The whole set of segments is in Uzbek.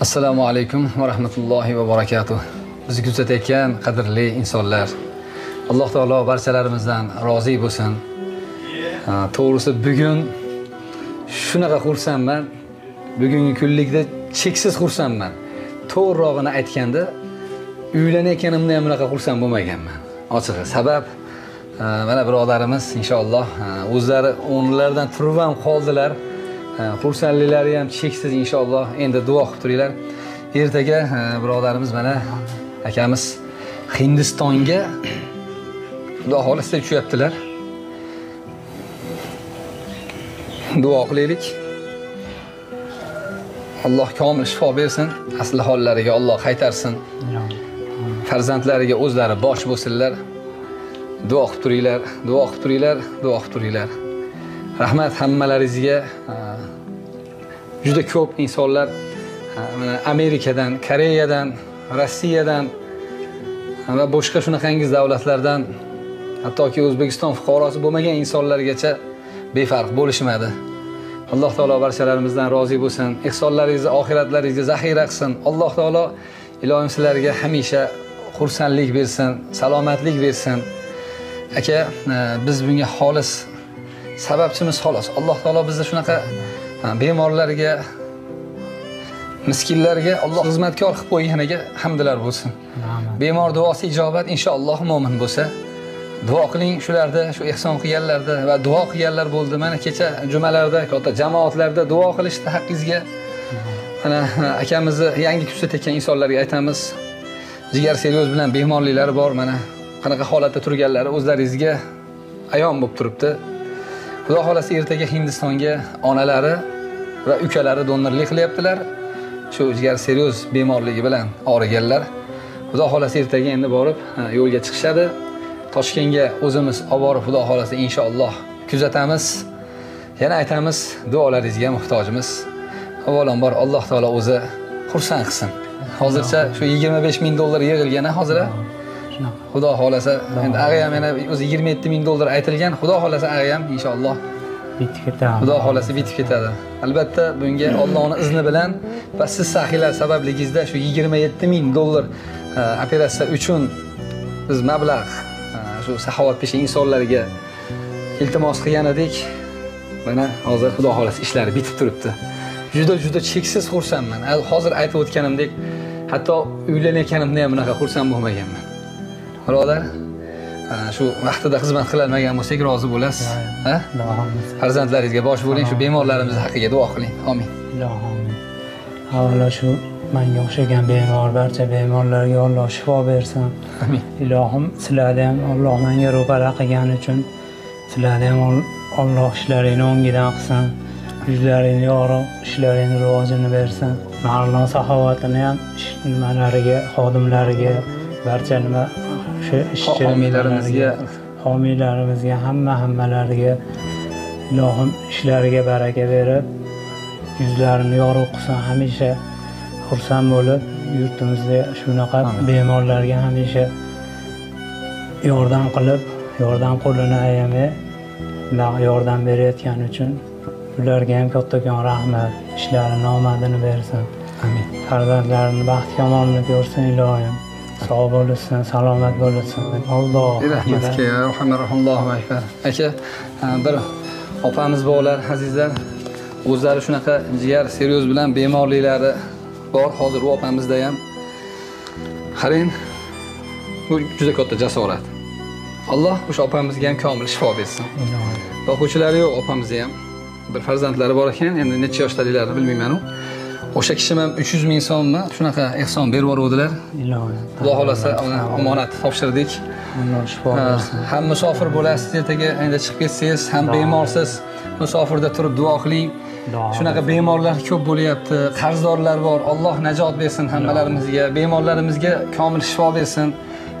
assalomu alaykum va rahmatullohi va barakatuh. Bizni kuzatayotgan qadrli insonlar. Alloh taolo barchalarimizdan rozi bo'lsin. To'g'risi bugun shunaqa xursandman bugungi kunlikda cheksiz xursandman to'g'rirog'ini aytganda uylanayotganimda ham bunaqa xursand bo'lmaganman ochig'i sabab mana birodarimiz inshaalloh o'zlari o'rnlaridan turib ham qoldilar. Xursandliklari ham cheksiz inshaalloh. Endi duo qilib turinglar. Ertaga birodarimiz mana akamiz hindistonga xudo xohlasa tushyaptilar duo qilaylik. Alloh komil shifo bersin asli hollariga olloh qaytarsin. Farzandlariga o'zlari bosh bo'lsinlar. Duo qilib turinglar duo qilib turinglar duo qilib turinglar. Rahmat hammalaringizga. Juda ko'p insonlar amerikadan koreyadan rossiyadan va boshqa shunaqangiz davlatlardan hattoki o'zbekiston fuqarosi bo'lmagan insonlargacha befarq bo'lishmadi. Alloh taolo barchalarimizdan rozi bo'lsin. Ehsonlaringizni oxiratlaringizga zaxira qilsin. Alloh taolo ilohim sizlarga hamisha xursandlik bersin salomatlik bersin. Aka biz bunga xolis sababchimiz xolos. Alloh taolo bizni shunaqa bemorlarga miskinlarga olloh xizmatkor qilib qo'yganiga hamdlar bo'lsin. Bemor duosi ijobat inshaalloh mo'min bo'lsa. Duo qiling shularda shu ehson qilganlarda va duo qilganlar bo'ldi. Mana kecha jumalarda katta jamoatlarda duo qilishdi haqqingizga mana akamizni yangi kuzatayotgan insonlarga aytamiz. Jigar seryoz bilan bemorliklari bor mana qanaqa holatda turganlari o'zlaringizga ayon bo'lib turibdi. Xudo xohlasa ertaga hindistonga onalari va ukalari donorlik qilyaptilar. Shu jigar seryoz bemorligi bilan og'riganlar. Xudo xohlasa ertaga endi borib yo'lga chiqishadi. Toshkentga o'zimiz olib borib xudo xohlasa inshaalloh kuzatamiz. Yana aytamiz duolaringizga muhtojimiz avvalambor alloh taolo o'zi xursand qilsin. Hozircha shu yigirma besh ming dollar yig'ilgan hozir xudo xohlasa endi ag'i ham yana o'zi yigirma yetti ming dollar aytilgan. Xudo xohlasa ag'i ham inshaalloh bitib ketadi. Xudo xohlasa bitib ketadi. Albatta bunga ollohni izni bilan va siz saxiylar sababligingizda shu yigirma yetti ming dollar e, operatsiya uchun biz mablag' e, shu saxovatpesha insonlarga iltimos qilgan edik. Mana hozir xudo xohlasa ishlari bitib turibdi. Juda juda cheksiz xursandman. Hozir aytib o'tganimdek hatto uylanayotganimda ham bunaqa xursand bo'lmaganman. Birodar shu vaqtida xizmat qilolmagan bo'lsak rozi bo'lasiz. Farzandlaringizga bosh bo'ling shu bemorlarimiz haqqiga duo qiling. Omin ilohim avvalo shu manga o'xshagan bemor barcha bemorlarga alloh shifo bersin. Amin. Ilohim sizlarni ham alloh menga ro'para qilgani uchun sizlarni ham alloh ishlaringni o'ngidan qilsin. Yuzlaringni yorug' ishlaringni rivojini bersin. Mahallon saxovatini ham nimalariga xodimlariga barcha nima o'sha ishchi homiylarimizga. homiylarimizga hamma hammalariga ilohim ishlariga baraka berib yuzlarini yorug' qilsin hamisha xursand bo'lib yurtimizda shunaqa bemorlarga hamisha yordam qilib yordam qo'lini ayamay yordam berayotgani uchun ularga ham kattakon rahmat ishlarini omadini bersin. Amin. Farzandlarini baxt kamolini ko'rsin ilohim sog' bo'lishsin salomat bo'lishsin alloh rahmatga allohu akbar. Aka bir opamiz borlar azizlar o'zlari shunaqa jigar seryoz bilan bemorliklari bor. Hozir u opamizda ham qarang bu juda katta jasorat. Alloh o'sha opamizga ham komil shifo bersin. Boquvchilari yo'q opamizni ham bir farzandlari bor ekan endi necha yoshdaliklarini bilmaymanu o'sha kishim ham uch yuz ming so'mmi? Shunaqa ehson berib yuboruvdilar. Xudo xohlasa omonat topshirdik. Shifo ham musofir bo'lasiz ertaga endi chiqib ketsangiz ham bemorsiz. Musofirda turib duo qiling. Shunaqa bemorlar ko'p bo'lyapti. Qarzdorlar bor. Alloh najot bersin hammalarimizga. Bemorlarimizga komil shifo bersin.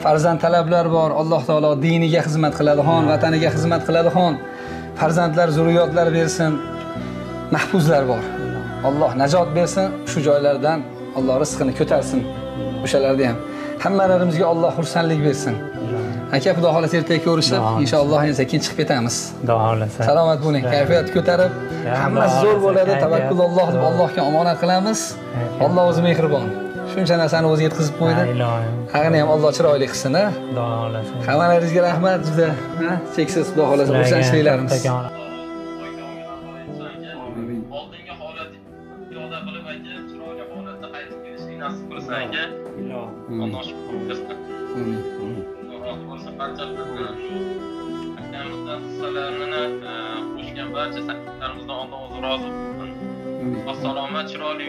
Farzand talablar bor. Alloh taolo diniga xizmat qiladigan vataniga xizmat qiladigan farzandlar zurriyotlar bersin. Mahfuzlar bor alloh najot bersin shu joylardan alloh rizqini ko'tarsin. O'shalarda ham. Hammalarimizga alloh xursandlik bersin. Aka xudo xohlasa ertaga ko'rishib inshaalloh endi sekin chiqib ketamiz. Xudo xohlasa. Salomat bo'ling kayfiyat ko'tarib hammasi zo'r bo'ladi tavakkul alloh deb allohga omonat qilamiz. Alloh o'zi mehribon. Shuncha narsani o'zi yetkazib qo'ydi. Haqini ham alloh chiroyli qilsin a xudo xohlasa. Hammalaringizga rahmat juda cheksiz xudo xohlasa xursandchiliklarimiz rozi bo'lsin barchamizni shu akamizdan hissalarini e, qo'shgan barcha san'atlarimizdan alloh o'zi rozi bo'lsin va salomat chiroyli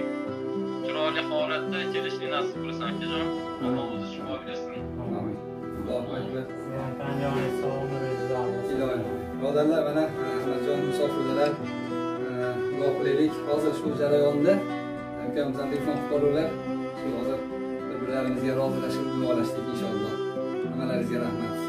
chiroyli holatda kelishlik nasib qilsin akajon alloh o'zi shifo bersin birodarlar mana ahmadjon musofirdalar duo qilaylik hozir shu jarayonda ukamizdan telefon qilib shu hozir bir birlaringizga rozilashib duolashdik inshaalloh. Hammalaringizga rahmat.